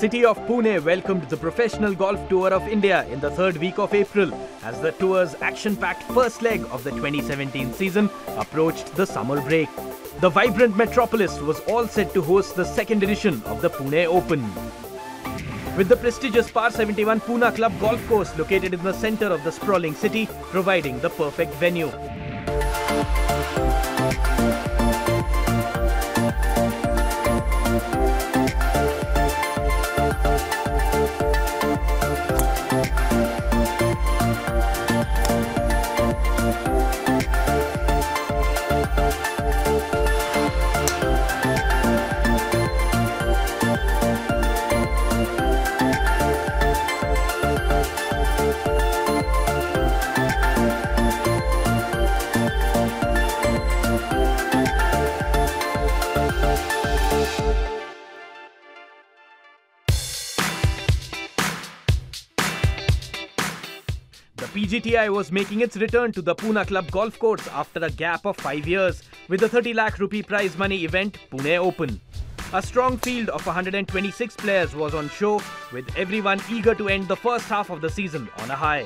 city of Pune welcomed the Professional Golf Tour of India in the third week of April as the tour's action packed first leg of the 2017 season approached the summer break. The vibrant metropolis was all set to host the second edition of the Pune Open. With the prestigious Par 71 Pune Club golf course located in the center of the sprawling city, providing the perfect venue. PGTI was making its return to the Pune Club golf course after a gap of 5 years with the 30 lakh rupee prize money event Pune Open. A strong field of 126 players was on show with everyone eager to end the first half of the season on a high.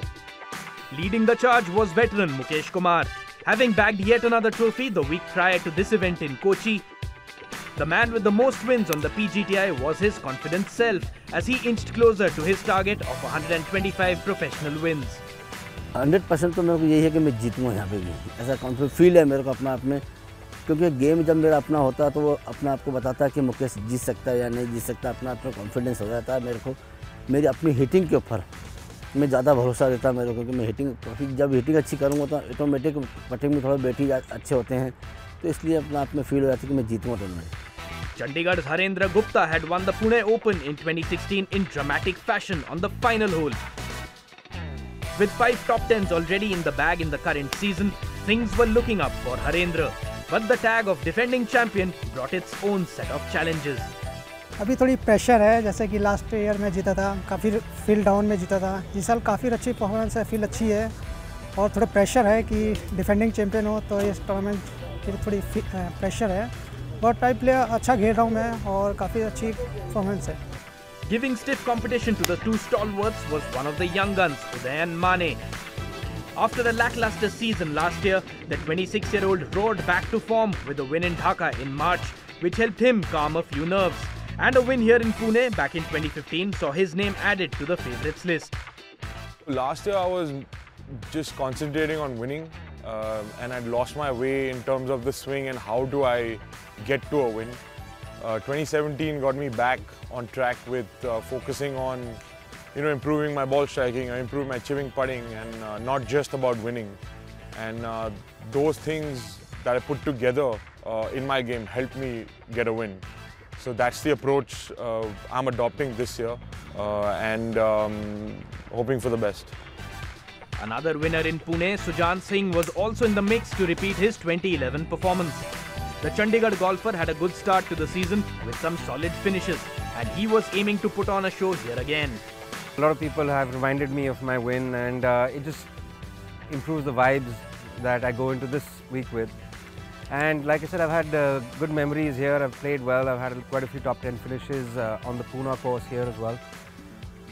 Leading the charge was veteran Mukesh Kumar. Having bagged yet another trophy the week prior to this event in Kochi, the man with the most wins on the PGTI was his confident self as he inched closer to his target of 125 professional wins. Hundred percent तो मेरे को यही है कि मैं जीतूँगा यहाँ पे भी। ऐसा कॉन्फिडेंस फील है मेरे को अपना आप में? क्योंकि गेम जब मेरा अपना होता तो वो अपने आप को बताता है कि मुकेश जीत सकता है या नहीं जीत सकता, अपना आप में कॉन्फिडेंस हो जाता है मेरे को। मेरी अपनी हिटिंग के ऊपर मैं ज़्यादा भरोसा देता है मेरे को क्योंकि मैं हिटिंग काफ़ी जब हिटिंग अच्छी करूँगा तो ऑटोमेटिक पटिंग में थोड़ा बैटिंग अच्छे होते हैं। तो इसलिए अपना आप में फील हो जाता है कि मैं जीतूँगा tournament Chandigarh's Harendra Gupta had won the Pune Open in 2016 in dramatic fashion on the final hole. With five top tens already in the bag in the current season, things were looking up for Harendra. But the tag of defending champion brought its own set of challenges. अभी थोड़ी pressure है जैसे कि last year में जीता था काफ़ी feel down में जीता था इस साल काफ़ी अच्छी परफॉर्मेंस है फील अच्छी है और थोड़ा प्रेशर है कि डिफेंडिंग चैंपियन हो तो इस टूर्नामेंट की थोड़ी प्रेशर है बहुत टाइप प्लेयर अच्छा खेल रहा हूँ मैं और काफ़ी अच्छी परफॉर्मेंस है Giving stiff competition to the two stalwarts was one of the young guns, Udayan Mane. After a lackluster season last year, the 26-year-old roared back to form with a win in Dhaka in March, which helped him calm a few nerves. And a win here in Pune back in 2015 saw his name added to the favourites list. Last year I was just concentrating on winning uh, and I'd lost my way in terms of the swing and how do I get to a win. Uh, 2017 got me back on track with uh, focusing on you know improving my ball striking, I improved my chipping putting and uh, not just about winning. And uh, those things that I put together uh, in my game helped me get a win. So that's the approach uh, I'm adopting this year uh, and um, hoping for the best. Another winner in Pune, Sujan Singh, was also in the mix to repeat his 2011 performance. The Chandigarh golfer had a good start to the season with some solid finishes, and he was aiming to put on a show here again. A lot of people have reminded me of my win, and uh, it just improves the vibes that I go into this week with. And like I said, I've had uh, good memories here. I've played well. I've had quite a few top 10 finishes uh, on the Pune course here as well.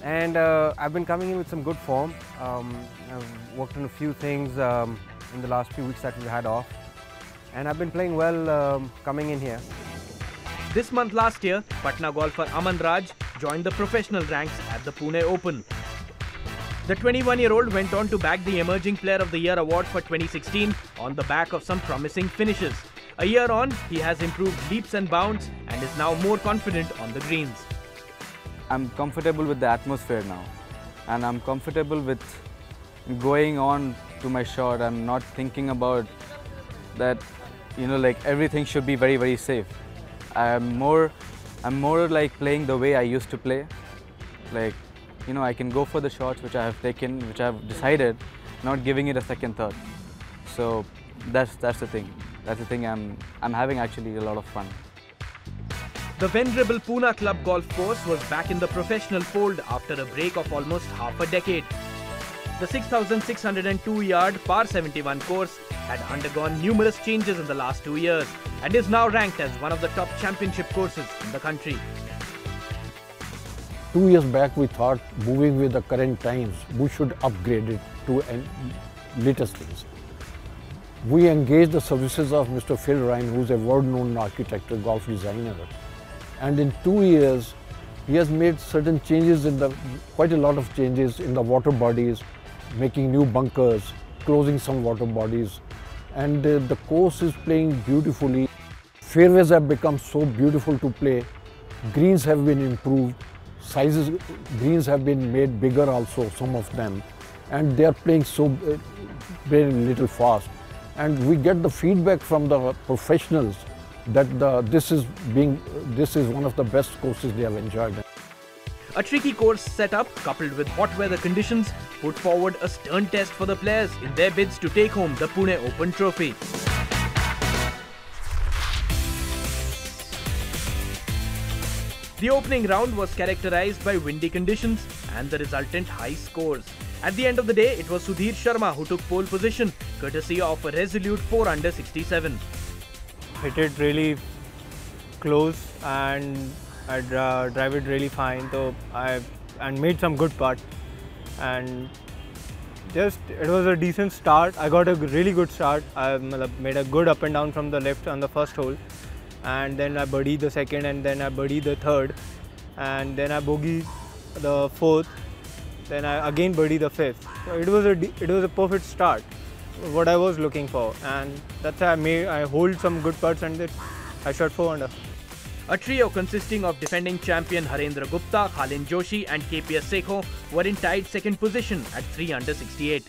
And uh, I've been coming in with some good form. Um, I've worked on a few things um, in the last few weeks that we had off. And I've been playing well um, coming in here. This month last year, Patna golfer Aman Raj joined the professional ranks at the Pune Open. The 21-year-old went on to bag the Emerging Player of the Year award for 2016 on the back of some promising finishes. A year on, he has improved leaps and bounds and is now more confident on the greens. I'm comfortable with the atmosphere now and I'm comfortable with going on to my shot. I'm not thinking about that, you know, like everything should be very, very safe. I'm more, I'm more like playing the way I used to play. Like, you know, I can go for the shots which I have taken, which I have decided, not giving it a second thought. So that's that's the thing. That's the thing. I'm I'm having actually a lot of fun. The venerable Pune Club golf course was back in the professional fold after a break of almost half a decade. The 6,602 yard par 71 course had undergone numerous changes in the last two years and is now ranked as one of the top championship courses in the country. two years back we thought moving with the current times, we should upgrade it to latest things. We engaged the services of Mr. Phil Ryan, who's a world-known architect, a golf designer. And in two years, he has made certain changes in the, quite a lot of changes in the water bodies, making new bunkers, closing some water bodies. And uh, the course is playing beautifully. Fairways have become so beautiful to play. Greens have been improved. Sizes, greens have been made bigger also, some of them. And they are playing so uh, very little fast and we get the feedback from the professionals that the, this is being this is one of the best courses they have enjoyed. A tricky course setup coupled with hot weather conditions put forward a stern test for the players in their bids to take home the Pune Open trophy. The opening round was characterized by windy conditions and the resultant high scores. At the end of the day, it was Sudhir Sharma who took pole position, courtesy of a resolute 4 under 67. Hit it really close and I uh, drive it really fine. So I and made some good putt and just it was a decent start. I got a really good start. I made a good up and down from the left on the first hole, and then I birdied the second, and then I birdied the third, and then I bogeyed the fourth, then I again birdie the fifth. So it was a it was a perfect start, what I was looking for, and that's why I made I hold some good putts and it, I shot four under. A trio consisting of defending champion Harendra Gupta, Khalin Joshi and KPS Sekho were in tied second position at 3 under 68.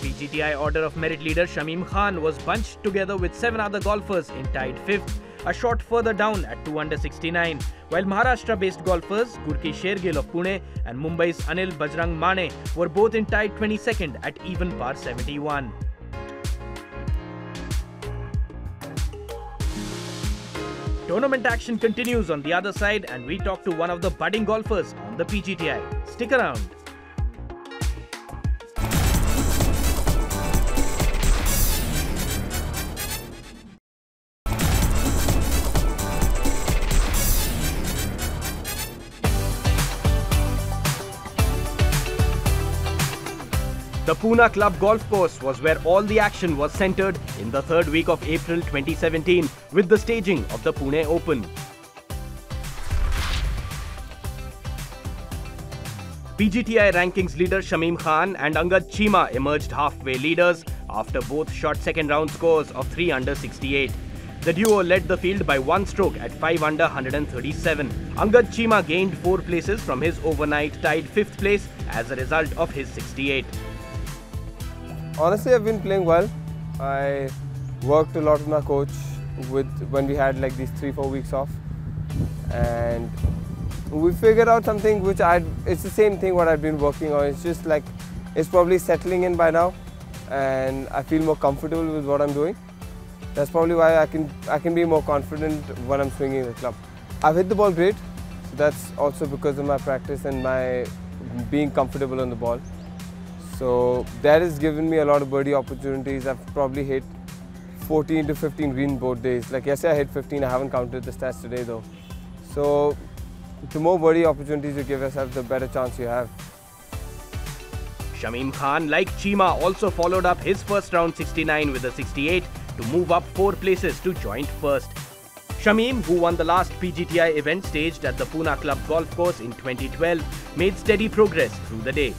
PGTI Order of Merit leader Shamim Khan was bunched together with seven other golfers in tied fifth a shot further down at 2 under 69, while Maharashtra-based golfers Gurki Shergill of Pune and Mumbai's Anil Bajrang Mane were both in tied 22nd at even par 71. Tournament action continues on the other side and we talk to one of the budding golfers on the PGTI. Stick around. Pune Club Golf Course was where all the action was centered in the third week of April 2017 with the staging of the Pune Open. PGTI rankings leader Shamim Khan and Angad Cheema emerged halfway leaders after both shot second round scores of 3 under 68. The duo led the field by one stroke at 5 under 137. Angad Cheema gained four places from his overnight tied fifth place as a result of his 68. Honestly, I've been playing well. I worked a lot with my coach with when we had like these three, four weeks off. And we figured out something which I it's the same thing what I've been working on. It's just like it's probably settling in by now and I feel more comfortable with what I'm doing. That's probably why I can I can be more confident when I'm swinging the club. I've hit the ball great. So that's also because of my practice and my being comfortable on the ball. So that has given me a lot of birdie opportunities. I've probably hit 14 to 15 green both days. Like yesterday I hit 15, I haven't counted the stats today though. So the more birdie opportunities you give yourself, the better chance you have. Shamim Khan, like Cheema, also followed up his first round 69 with a 68 to move up four places to joint first. Shamim, who won the last PGTI event staged at the Pune Club Golf Course in 2012, made steady progress through the day.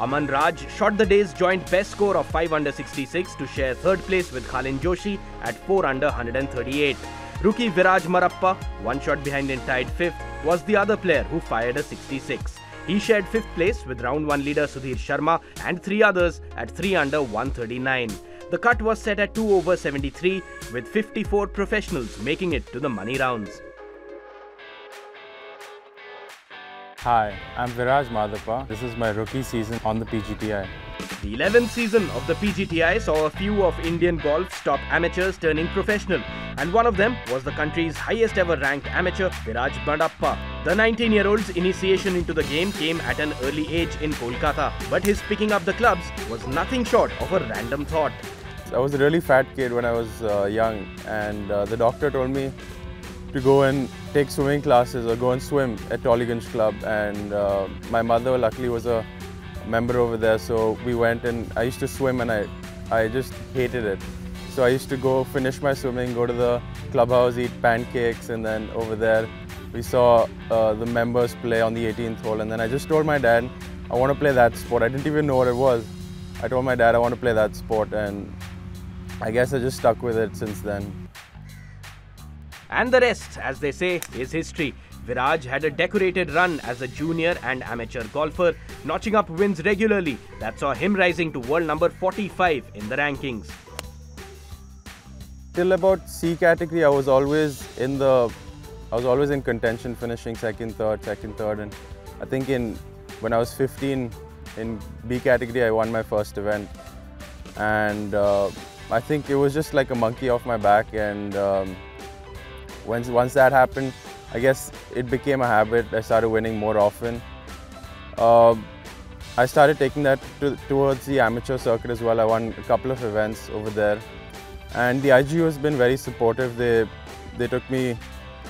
Aman Raj shot the day's joint best score of 5 under 66 to share third place with Khalin Joshi at 4 under 138. Rookie Viraj Madappa, one shot behind in tied fifth, was the other player who fired a 66. He shared fifth place with round 1 leader Sudhir Sharma and three others at 3 under 139. The cut was set at 2 over 73 with 54 professionals making it to the money rounds. Hi, I'm Viraj Madappa. This is my rookie season on the PGTI. The 11th season of the PGTI saw a few of Indian golf's top amateurs turning professional, and one of them was the country's highest ever ranked amateur, Viraj Madappa. The 19 year old's initiation into the game came at an early age in Kolkata, but his picking up the clubs was nothing short of a random thought. I was a really fat kid when I was uh, young, and uh, the doctor told me to go and take swimming classes or go and swim at Tollygunge Club. And uh, my mother luckily was a member over there, so we went and I used to swim and I, I just hated it. So I used to go finish my swimming, go to the clubhouse, eat pancakes, and then over there we saw uh, the members play on the 18th hole. And then I just told my dad, I want to play that sport. I didn't even know what it was. I told my dad I want to play that sport, and I guess I just stuck with it since then. And the rest, as they say, is history. Viraj had a decorated run as a junior and amateur golfer, notching up wins regularly that saw him rising to world number 45 in the rankings. Till about C category, I was always in the, I was always in contention, finishing second, third, second, third, and I think in when I was 15 in B category, I won my first event, and uh, I think it was just like a monkey off my back, and um, once once that happened, I guess it became a habit. I started winning more often. Uh, I started taking that to, towards the amateur circuit as well. I won a couple of events over there, and the IGU has been very supportive. They they took me,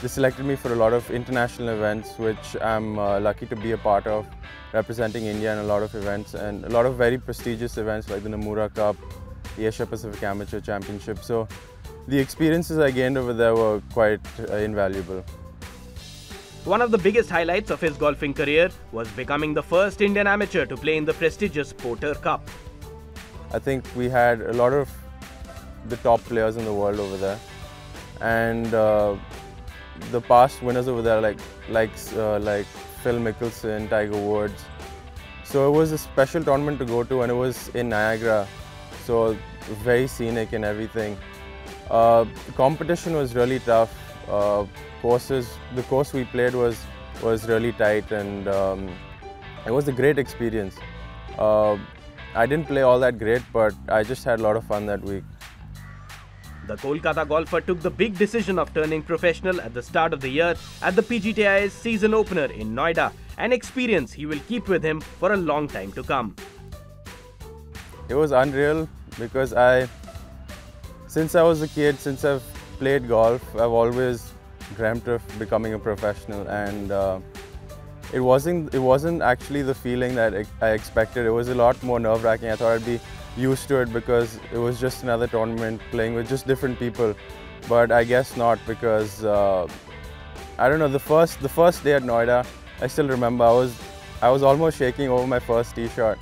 they selected me for a lot of international events, which I'm uh, lucky to be a part of, representing India in a lot of events and a lot of very prestigious events like the Nomura Cup, the Asia Pacific Amateur Championship. So the experiences I gained over there were quite uh, invaluable. One of the biggest highlights of his golfing career was becoming the first Indian amateur to play in the prestigious Porter Cup. I think we had a lot of the top players in the world over there, and uh, the past winners over there, like like uh, like Phil Mickelson, Tiger Woods. So it was a special tournament to go to, and it was in Niagara, so very scenic and everything. Uh, the competition was really tough. Uh, courses, the course we played was was really tight, and um, it was a great experience. Uh, I didn't play all that great, but I just had a lot of fun that week. The Kolkata golfer took the big decision of turning professional at the start of the year at the PGTI's season opener in Noida, an experience he will keep with him for a long time to come. It was unreal because I, since I was a kid, since I've played golf, I've always dreamt of becoming a professional and uh, it wasn't it wasn't actually the feeling that I expected. It was a lot more nerve-wracking. I thought I'd be used to it because it was just another tournament playing with just different people. But I guess not because uh, I don't know. The first the first day at Noida, I still remember I was I was almost shaking over my first tee shot,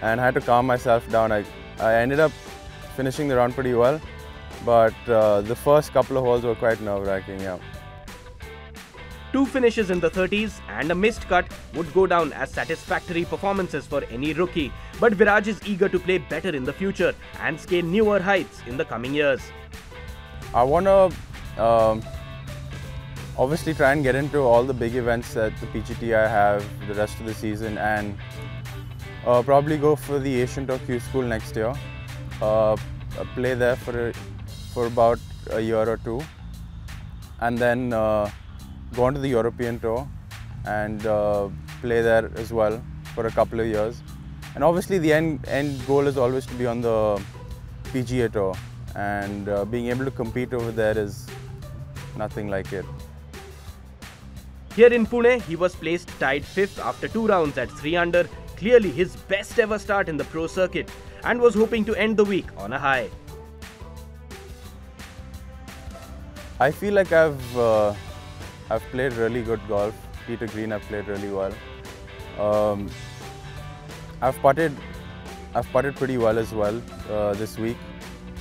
and I had to calm myself down. I I ended up finishing the round pretty well, but uh, the first couple of holes were quite nerve-wracking. Yeah. Two finishes in the 30s and a missed cut would go down as satisfactory performances for any rookie, but Viraj is eager to play better in the future and scale newer heights in the coming years. I want to um, obviously try and get into all the big events that the PGTI have the rest of the season and uh, probably go for the Asian Tour Q School next year. Uh, play there for, a, for about a year or two and then uh, go on to the European Tour and uh, play there as well for a couple of years. And obviously the end, end goal is always to be on the PGA Tour and uh, being able to compete over there is nothing like it. Here in Pune, he was placed tied 5th after two rounds at 3 under, clearly his best ever start in the pro circuit, and was hoping to end the week on a high. I feel like I've uh, I've played really good golf. Peter Green, I've played really well. Um, I've putted, I've putted pretty well as well uh, this week,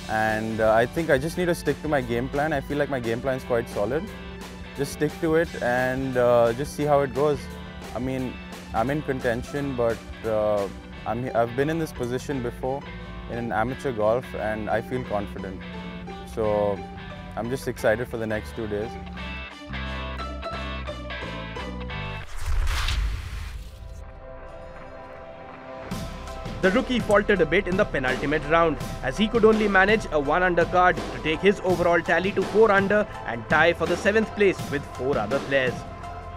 and uh, I think I just need to stick to my game plan. I feel like my game plan is quite solid. Just stick to it and uh, just see how it goes. I mean, I'm in contention, but uh, I'm, I've been in this position before in amateur golf, and I feel confident. So I'm just excited for the next two days. The rookie faltered a bit in the penultimate round as he could only manage a 1 under card to take his overall tally to 4 under and tie for the 7th place with 4 other players.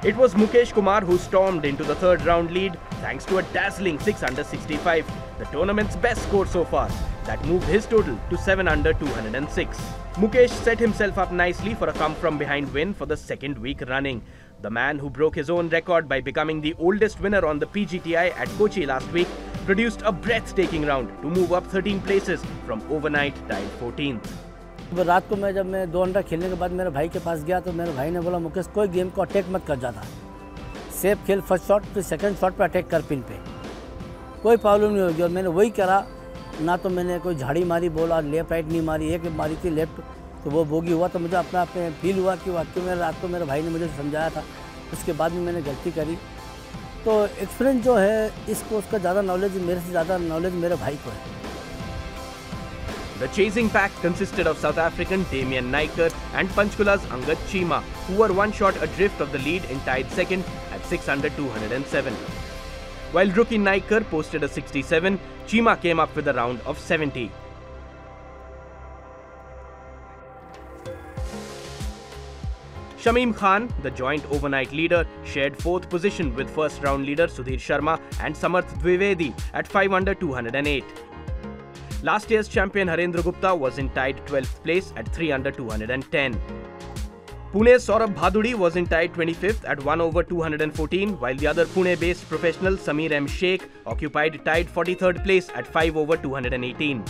It was Mukesh Kumar who stormed into the third round lead thanks to a dazzling 6 under 65, the tournament's best score so far. that moved his total to 7 under 206. Mukesh set himself up nicely for a come from behind win for the second week running. The man who broke his own record by becoming the oldest winner on the PGTI at Kochi last week produced a breathtaking round to move up 13 places from overnight tied 14th. रात को मैं जब मैं दो अंडा खेलने के बाद मेरे भाई के पास गया तो मेरे भाई ने बोला, मुकेश, कोई गेम को अटैक मत कर जाता सेफ़ खेल फ़र्स्ट शॉट फिर सेकेंड शॉट पर अटैक कर पिन पे। कोई प्रॉब्लम नहीं होगी। और मैंने वही करा। ना तो मैंने कोई झाड़ी मारी, बोला लेफ़्ट राइट नहीं मारी, एक मारी थी लेफ़्ट तो वो बोगी हुआ तो मुझे अपना अपने फील हुआ कि वाकई में रात को मेरे भाई ने मुझे समझाया था। उसके बाद में मैंने गलती करी। तो एक्सपीरियंस जो है, इसको उसका ज़्यादा नॉलेज मेरे से ज़्यादा नॉलेज मेरे भाई को है। The chasing pack consisted of South African Damian Naicker and Panchkula's Angad Cheema, who were one shot adrift of the lead and tied second at 6 under 207. While rookie Naicker posted a 67, Chima came up with a round of 70. Shamim Khan, the joint overnight leader, shared fourth position with first round leader Sudhir Sharma and Samarth Dwivedi at 5 under 208. Last year's champion Harendra Gupta was in tied 12th place at 3 under 210. Pune's Saurabh Bhaduri was in tied 25th at 1 over 214, while the other Pune-based professional Samir M. Sheikh occupied tied 43rd place at 5 over 218.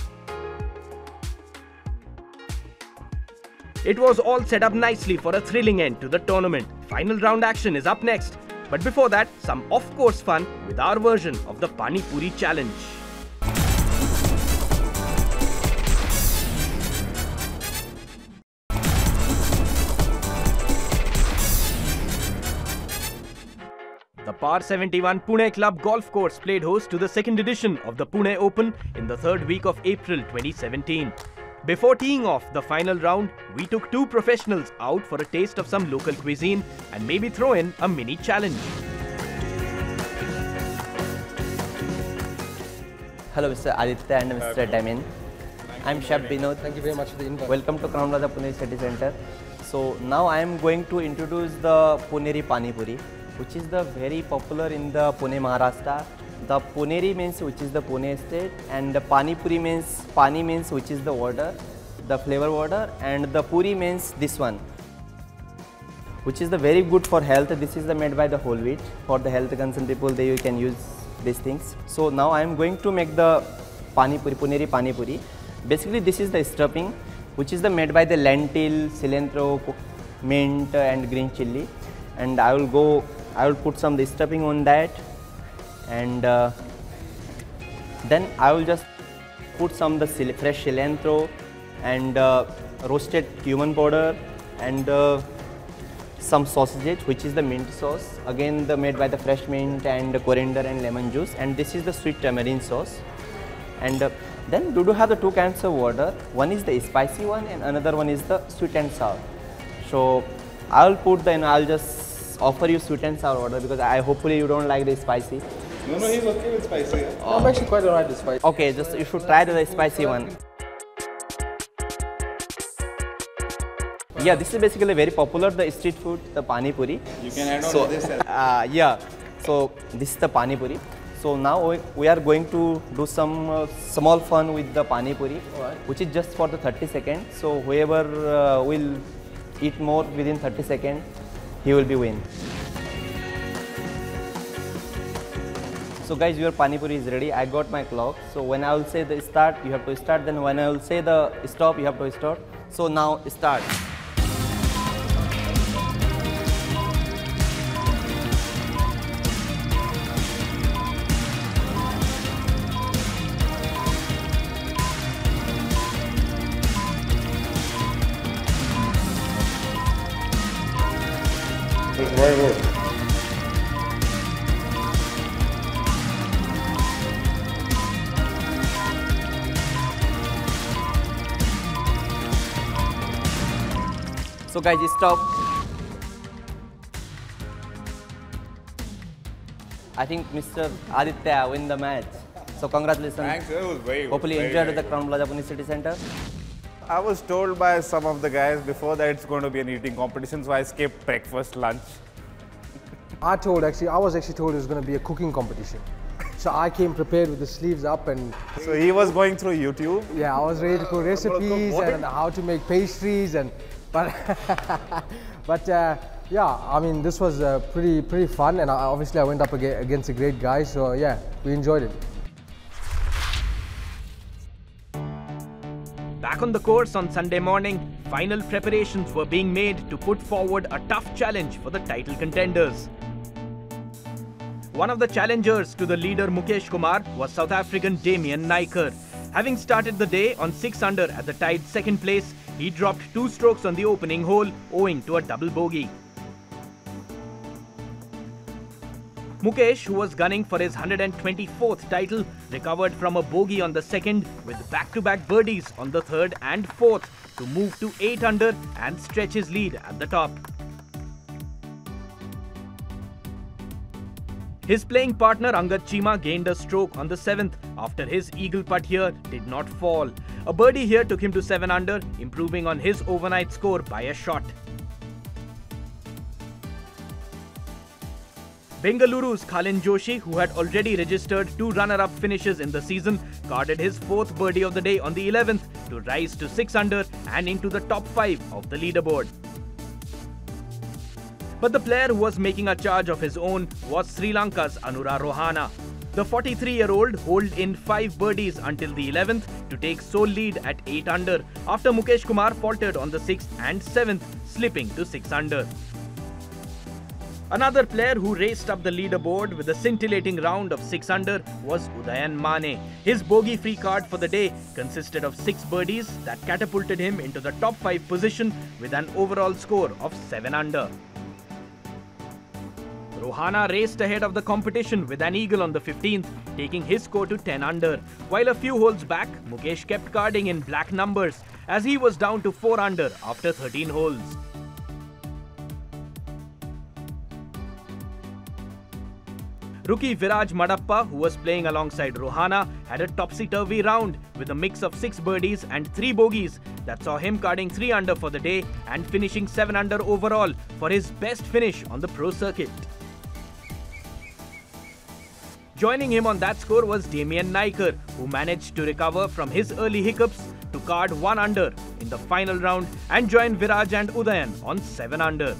It was all set up nicely for a thrilling end to the tournament. Final round action is up next. But before that, some off-course fun with our version of the Pani Puri Challenge. Par 71 Pune Club Golf Course played host to the second edition of the Pune Open in the third week of April 2017. Before teeing off the final round, we took two professionals out for a taste of some local cuisine and maybe throw in a mini challenge. Hello, Mr. Aditya and Mr. Damin. I'm Chef Binod. Thank you very much for the invite. Welcome to Crowne Plaza Pune City Center. So now I am going to introduce the Puneri Pani Puri, which is the very popular in the Pune, Maharashtra. The Puneri means which is the Pune state, and the Pani Puri means Pani means which is the water, the flavor water, and the Puri means this one, which is the very good for health. This is the made by the whole wheat. For the health concerned people, they you can use these things. So now I am going to make the Pani Puri, Puneri Pani Puri. Basically, this is the stuffing, which is the made by the lentil, cilantro, mint, and green chili. And I will go, I will put some stuffing on that, and uh, then I will just put some the fresh cilantro and uh, roasted cumin powder and uh, some sausages which is the mint sauce. Again the made by the fresh mint and coriander and lemon juice. And this is the sweet tamarind sauce. And uh, then do have the two kinds of water? One is the spicy one and another one is the sweet and sour. So i'll put then i'll just offer you sweet and sour water because i hopefully you don't like the spicy. No, no, he's okay with spicy. I'm actually quite alright with spicy. okay just you should try the spicy one. Yeah this is basically very popular the street food the pani puri. You can add on so, this uh, yeah. So this is the pani puri. So now we, we are going to do some uh, small fun with the pani puri Alright. which is just for the 30 seconds. So whoever uh, will eat more within 30 seconds he will be win so guys your pani puri is ready. I got my clock. So when i will say the start you have to start. Then when i will say the stop you have to stop so now start guys, stop. I think Mr. Aditya win the match. So congratulations. Thanks, it was very good. Hopefully very, enjoyed very the good. Crowne Plaza Pune City Center. I was told by some of the guys before that it's going to be an eating competition, so I skipped breakfast, lunch. I told actually, I was actually told it was going to be a cooking competition. So I came prepared with the sleeves up and. So he was going through YouTube. Yeah, I was ready to cook recipes and how to make pastries and, but, but uh, yeah, I mean this was uh, pretty pretty fun and I, obviously I went up against a great guy. So yeah, we enjoyed it. Back on the course on Sunday morning, final preparations were being made to put forward a tough challenge for the title contenders. One of the challengers to the leader Mukesh Kumar was South African Damien Naicker. Having started the day on 6 under at the tied second place, he dropped two strokes on the opening hole owing to a double bogey. Mukesh, who was gunning for his 124th title, recovered from a bogey on the second with back-to-back -back birdies on the third and fourth to move to 8 under and stretch his lead at the top. His playing partner Angad Cheema gained a stroke on the 7th after his eagle putt here did not fall. A birdie here took him to 7 under, improving on his overnight score by a shot. Bengaluru's Khalin Joshi, who had already registered two runner-up finishes in the season, carded his fourth birdie of the day on the 11th to rise to 6 under and into the top 5 of the leaderboard. But the player who was making a charge of his own was Sri Lanka's Anura Rohana. The 43-year-old holed in 5 birdies until the 11th to take sole lead at 8 under after Mukesh Kumar faltered on the 6th and 7th, slipping to 6 under. Another player who raced up the leaderboard with a scintillating round of 6 under was Udayan Mane. His bogey-free card for the day consisted of 6 birdies that catapulted him into the top 5 position with an overall score of 7 under. Rohana raced ahead of the competition with an eagle on the 15th, taking his score to 10 under. While a few holes back, Mukesh kept carding in black numbers as he was down to 4 under after 13 holes. Rookie Viraj Madappa, who was playing alongside Rohana, had a topsy-turvy round with a mix of 6 birdies and 3 bogeys that saw him carding 3 under for the day and finishing 7 under overall for his best finish on the pro circuit. Joining him on that score was Damien Naicker, who managed to recover from his early hiccups to card 1 under in the final round and join Viraj and Udayan on 7 under.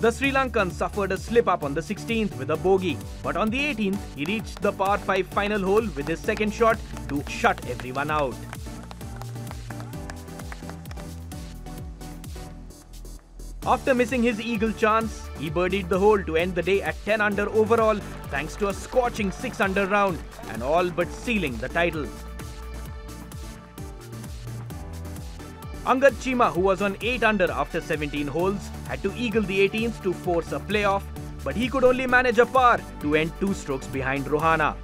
The Sri Lankan suffered a slip up on the 16th with a bogey, but on the 18th he reached the par 5 final hole with his second shot to shut everyone out. After missing his eagle chance, he birdied the hole to end the day at 10 under overall thanks to a scorching 6 under round and all but sealing the title. Angad Cheema, who was on 8 under after 17 holes, had to eagle the 18th to force a playoff, but he could only manage a par to end two strokes behind Rohana.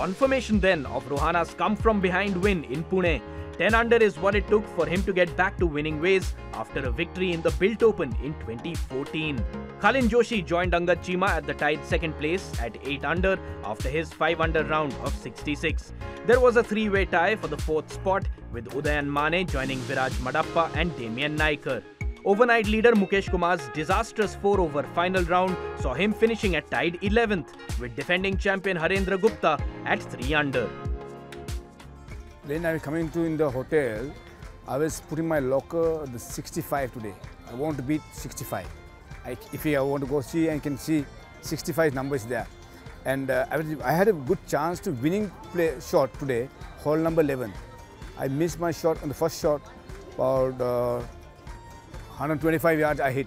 Confirmation then of Rohana's come from behind win in Pune. 10 under is what it took for him to get back to winning ways after a victory in the BILT Open in 2014. Khalin Joshi joined Angad Cheema at the tied second place at 8 under after his 5 under round of 66. There was a three-way tie for the fourth spot with Udayan Mane joining Viraj Madappa and Damien Naicker. Overnight leader Mukesh Kumar's disastrous 4 over final round saw him finishing at tied 11th with defending champion Harendra Gupta at 3 under. When I was coming to in the hotel, I was putting my locker the 65 today. I want to beat 65. I, if I want to go see, I can see 65 numbers there. And uh, I, was, I, had a good chance to winning play shot today, hole number 11. I missed my shot on the first shot, about uh, 125 yards I hit.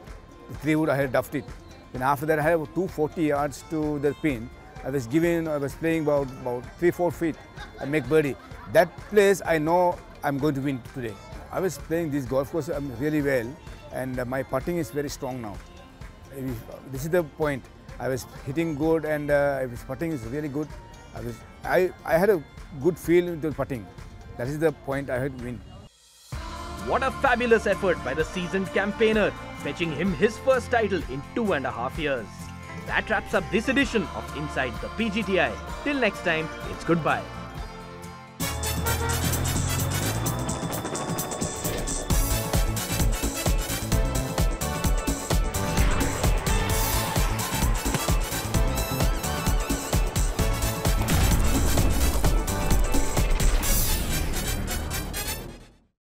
The three wood I had duffed it. And after that I had 240 yards to the pin. I was giving, I was playing about, about three, four feet. I make birdie. That place I know I'm going to win today. I was playing this golf course um, really well and uh, my putting is very strong now. This is the point. I was hitting good and uh, I was putting is really good. I, was, I, I had a good feel with the putting. That is the point I had win. What a fabulous effort by the seasoned campaigner, fetching him his first title in two and a half years. That wraps up this edition of Inside the PGTI. Till next time, it's goodbye.